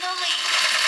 the lead.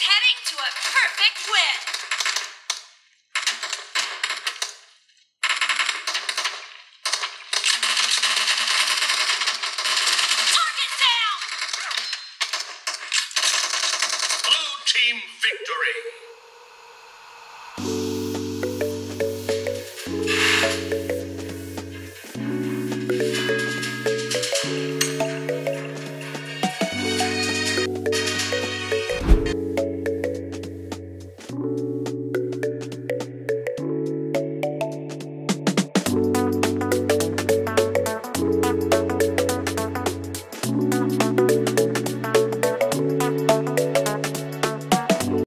heading to a perfect win. Target down! Blue team victory.